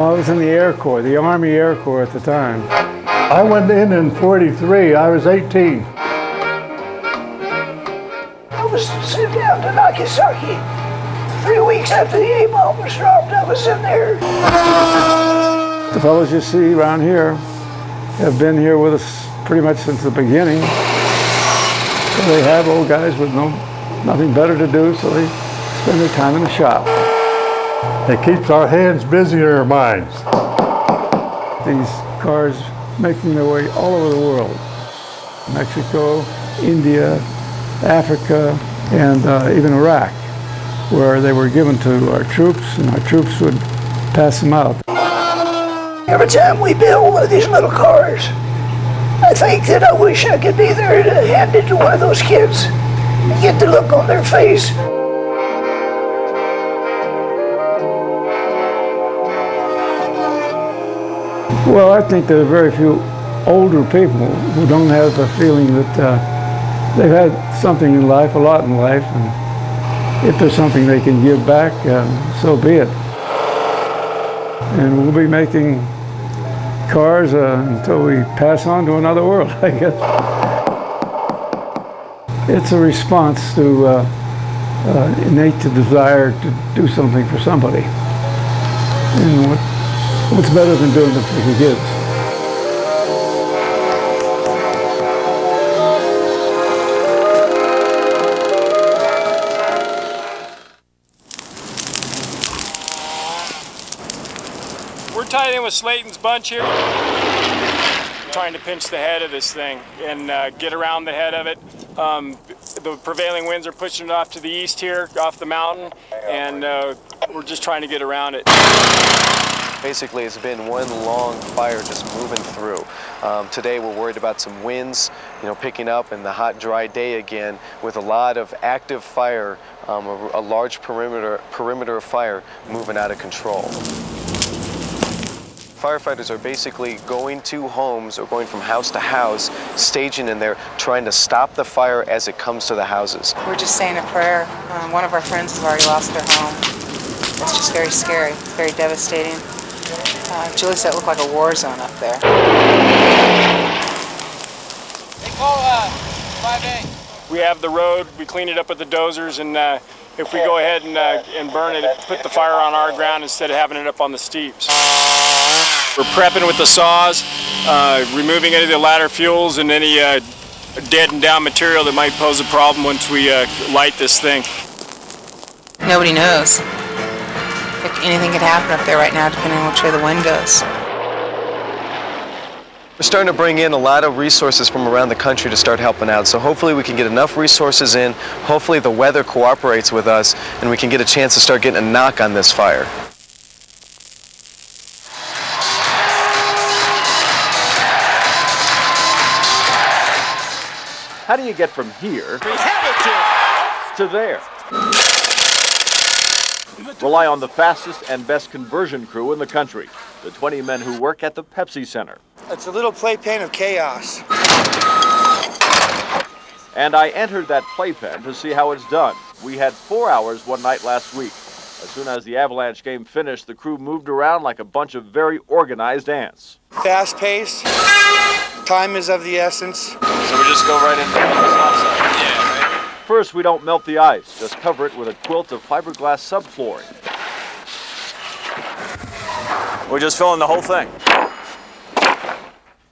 I was in the Air Corps, the Army Air Corps at the time. I went in in 43. I was 18. I was sent down to Nagasaki. Three weeks after the A-bomb was dropped, I was in there. The fellows you see around here have been here with us pretty much since the beginning. So they have old guys with no nothing better to do, so they spend their time in the shop. It keeps our hands busy and our minds. These cars making their way all over the world. Mexico, India, Africa, and uh, even Iraq, where they were given to our troops, and our troops would pass them out. Every time we build one of these little cars, I think that I wish I could be there to hand it to one of those kids and get the look on their face. Well, I think there are very few older people who don't have the feeling that uh, they've had something in life, a lot in life, and if there's something they can give back, uh, so be it. And we'll be making cars uh, until we pass on to another world, I guess. It's a response to uh, uh, innate desire to do something for somebody. And what, what's better than doing for your kids? We're tied in with Slayton's bunch here. Trying to pinch the head of this thing and uh, get around the head of it. Um, the prevailing winds are pushing it off to the east here, off the mountain, and uh, we're just trying to get around it. Basically, it's been one long fire just moving through. Um, today, we're worried about some winds, you know, picking up and the hot, dry day again with a lot of active fire, um, a, a large perimeter, perimeter of fire moving out of control. Firefighters are basically going to homes or going from house to house, staging in there, trying to stop the fire as it comes to the houses. We're just saying a prayer. Um, one of our friends has already lost their home. It's just very scary, very devastating. Uh, Julie said it looked like a war zone up there. We have the road, we clean it up with the dozers, and uh, if we go ahead and, uh, and burn it, put the fire on our ground instead of having it up on the steeps. We're prepping with the saws, uh, removing any of the ladder fuels and any uh, dead and down material that might pose a problem once we uh, light this thing. Nobody knows. If anything could happen up there right now, depending on which way the wind goes. We're starting to bring in a lot of resources from around the country to start helping out. So hopefully we can get enough resources in, hopefully the weather cooperates with us, and we can get a chance to start getting a knock on this fire. How do you get from here to there? Rely on the fastest and best conversion crew in the country, the 20 men who work at the Pepsi Center. It's a little playpen of chaos. And I entered that playpen to see how it's done. We had four hours one night last week. As soon as the Avalanche game finished, the crew moved around like a bunch of very organized ants. Fast pace. Time is of the essence. So we just go right into the Yeah. First, we don't melt the ice, just cover it with a quilt of fiberglass subflooring. We're just filling the whole thing.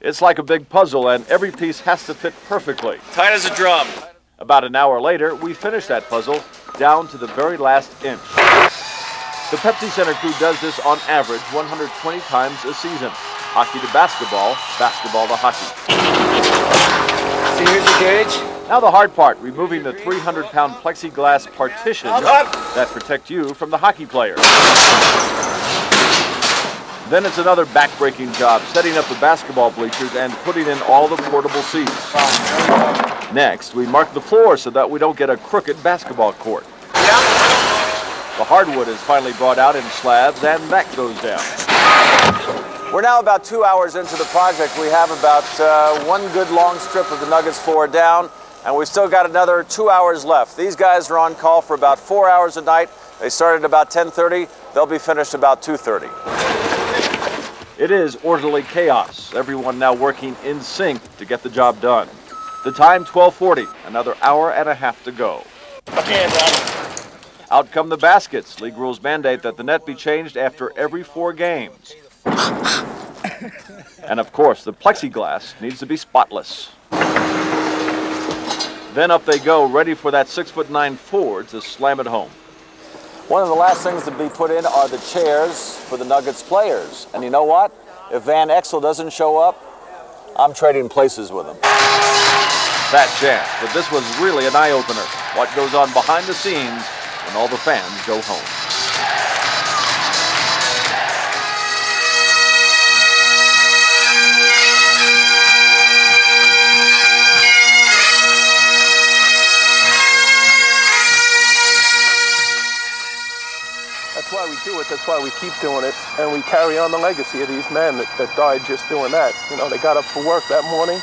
It's like a big puzzle, and every piece has to fit perfectly. Tight as a drum. About an hour later, we finish that puzzle down to the very last inch. The Pepsi Center crew does this on average 120 times a season. Hockey to basketball, basketball to hockey. So here's the gauge. Now the hard part, removing the 300-pound plexiglass partitions that protect you from the hockey player. Then it's another back-breaking job, setting up the basketball bleachers and putting in all the portable seats. Next, we mark the floor so that we don't get a crooked basketball court. The hardwood is finally brought out in slabs, and that goes down. We're now about two hours into the project. We have about uh, one good long strip of the Nuggets floor down, and we've still got another two hours left. These guys are on call for about four hours a night. They started about 10:30. They'll be finished about 2:30. It is orderly chaos, everyone now working in sync to get the job done. The time 1240, another hour and a half to go. Out come the baskets. League rules mandate that the net be changed after every four games. and of course, the plexiglass needs to be spotless. Then up they go, ready for that six foot nine forward to slam it home. One of the last things to be put in are the chairs for the Nuggets players. And you know what? If Van Exel doesn't show up, I'm trading places with him. That chance, but this was really an eye opener. What goes on behind the scenes when all the fans go home. That's why we do it. That's why we keep doing it. And we carry on the legacy of these men that, that died just doing that. You know, they got up for work that morning.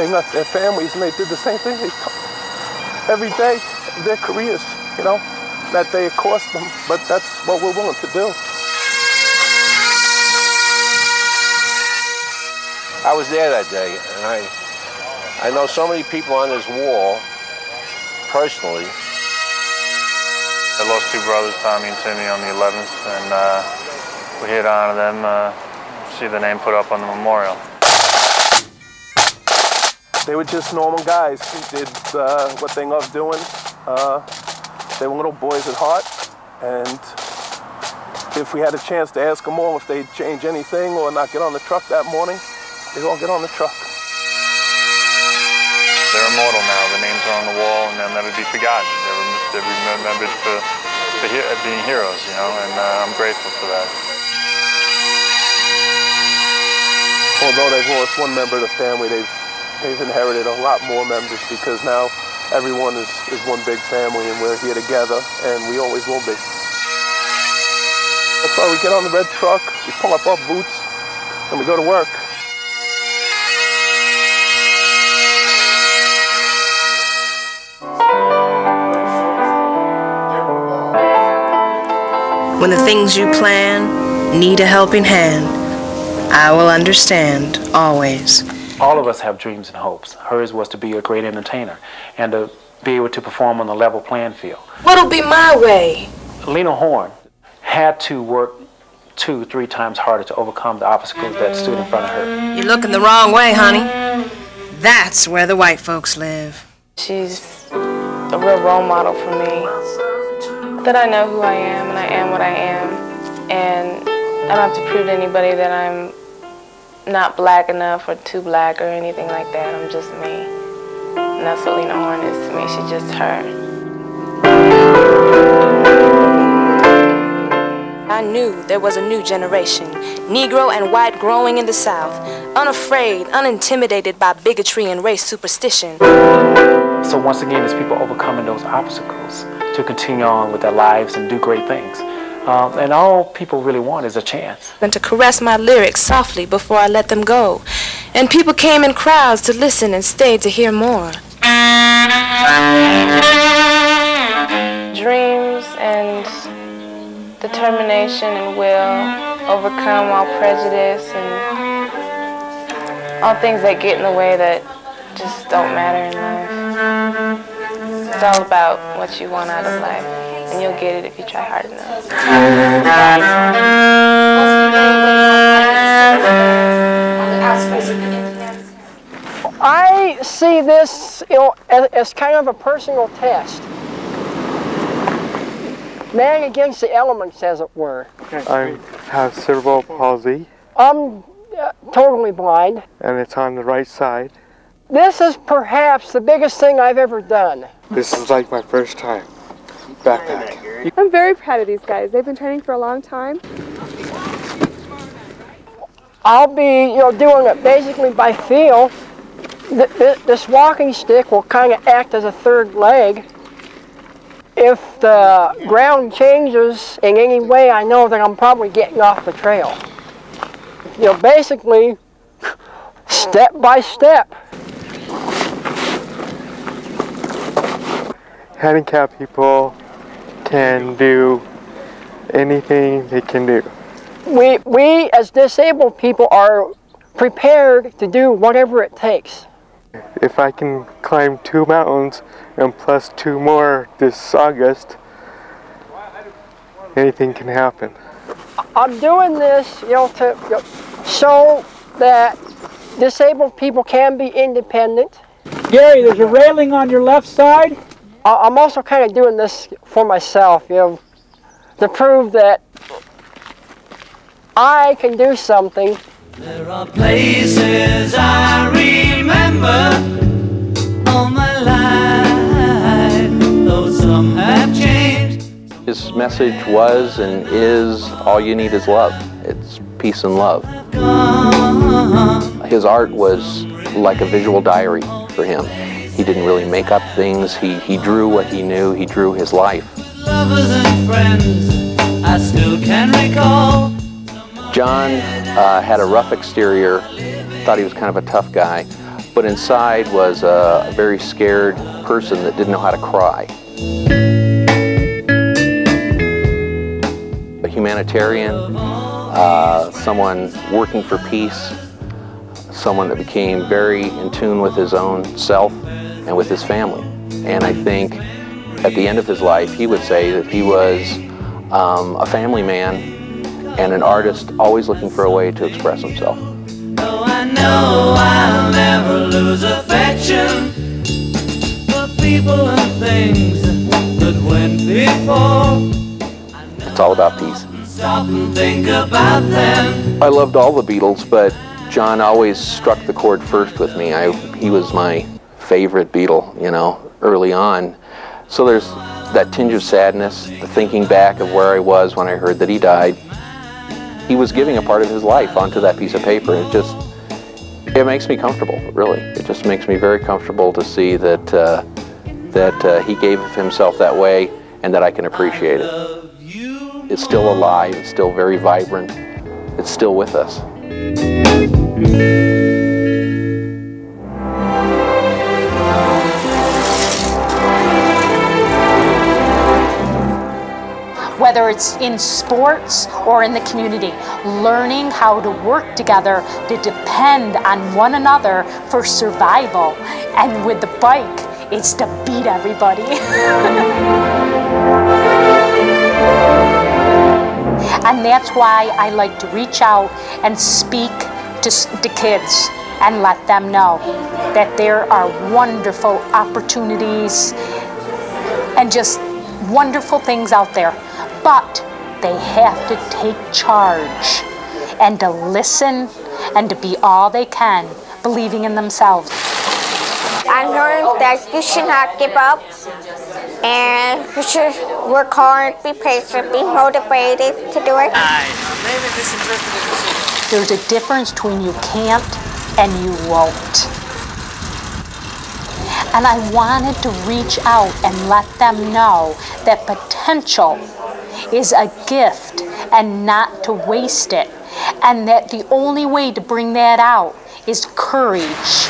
They left their families and they did the same thing. They every day, their careers, you know, that it cost them, but that's what we're willing to do. I was there that day, and I, I know so many people on this wall personally. I lost two brothers, Tommy and Timmy, on the 11th, and uh, we're here to honor them, uh, see the name put up on the memorial. They were just normal guys who did uh, what they loved doing. Uh, they were little boys at heart, and if we had a chance to ask them all if they'd change anything or not get on the truck that morning, they'd all get on the truck. They're immortal now. The names are on the wall, and they'll never be forgotten. They're, they're remembered for, for he- being heroes, you know, and uh, I'm grateful for that. Although they've lost one member of the family, they've they've inherited a lot more members because now everyone is, is one big family and we're here together and we always will be. That's why we get on the red truck, we pull up our boots, and we go to work. When the things you plan need a helping hand, I will understand always. All of us have dreams and hopes. Hers was to be a great entertainer and to be able to perform on the level playing field. What'll be my way? Lena Horne had to work two, three times harder to overcome the obstacles that stood in front of her. You're looking the wrong way, honey. That's where the white folks live. She's a real role model for me. That I know who I am and I am what I am. And I don't have to prove to anybody that I'm not black enough or too black or anything like that. I'm just me. And that's what Lena Horne is to me. She's just her. I knew there was a new generation, Negro and white growing in the South, unafraid, unintimidated by bigotry and race superstition. So once again, it's people overcoming those obstacles to continue on with their lives and do great things. Um, and all people really want is a chance. And to caress my lyrics softly before I let them go. And people came in crowds to listen and stayed to hear more. Dreams and determination and will overcome all prejudice and all things that get in the way that just don't matter in life. It's all about what you want out of life, and you'll get it if you try hard enough. I see this you know, as, as kind of a personal test. Man against the elements, as it were. I have cerebral palsy, I'm uh, totally blind. and it's on the right side. This is perhaps the biggest thing I've ever done. This is like my first time backpack. I'm very proud of these guys. They've been training for a long time. I'll be, you know, doing it basically by feel. Th- th- this walking stick will kind of act as a third leg. If the ground changes in any way, I know that I'm probably getting off the trail. You know, basically, step by step. Handicapped people can do anything they can do. We, we as disabled people are prepared to do whatever it takes. If I can climb two mountains and plus two more this August, anything can happen. I'm doing this, you know, to you know, show that disabled people can be independent. Gary, there's a railing on your left side. I- I'm also kind of doing this for myself, you know, to prove that I can do something. There are places I remember all my life, though some have changed. His message was and is all you need is love. It's peace and love. His art was like a visual diary for him. He didn't really make up things. He, he drew what he knew. He drew his life. Lovers and friends, I still can recall. John uh, had a rough exterior, thought he was kind of a tough guy, but inside was a very scared person that didn't know how to cry. A humanitarian, uh, someone working for peace, someone that became very in tune with his own self and with his family. And I think at the end of his life, he would say that he was um, a family man and an artist always looking for a way to express himself. Though I know I'll never lose affection for people and things that went before. It's all about peace. Stop and think about them. I loved all the Beatles, but John always struck the chord first with me. I, he was my favorite Beatle, you know, early on. So there's that tinge of sadness, the thinking back of where I was when I heard that he died. He was giving a part of his life onto that piece of paper. It just, it makes me comfortable, really. It just makes me very comfortable to see that, uh, that uh, he gave himself that way and that I can appreciate it. It's still alive, it's still very vibrant, it's still with us. Whether it's in sports or in the community, learning how to work together to depend on one another for survival. And with the bike, it's to beat everybody. and that's why I like to reach out and speak to, to kids and let them know that there are wonderful opportunities and just wonderful things out there but they have to take charge and to listen and to be all they can, believing in themselves. I learned that you should not give up and you should work hard, be patient, be motivated to do it. There's a difference between you can't and you won't. And I wanted to reach out and let them know that potential is a gift and not to waste it. And that the only way to bring that out is courage.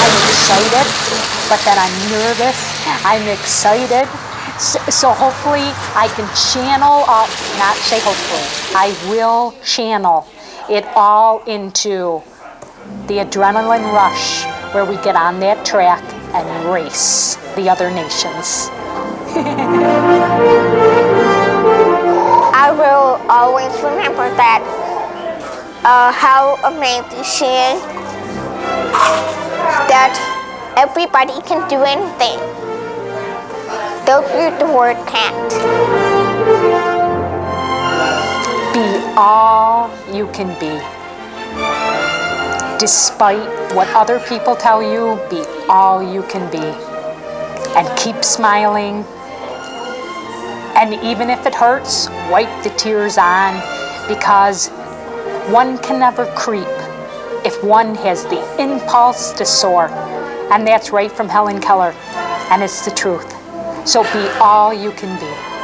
I'm excited, but then I'm nervous. I'm excited. So, hopefully I can channel, not say hopefully, I will channel it all into the adrenaline rush where we get on that track and race the other nations. I will always remember that uh, how amazing she is, that everybody can do anything. Don't use the word can't. Be all you can be. Despite what other people tell you, be all you can be. And keep smiling. And even if it hurts, wipe the tears on because one can never creep if one has the impulse to soar. And that's right from Helen Keller. And it's the truth. So be all you can be.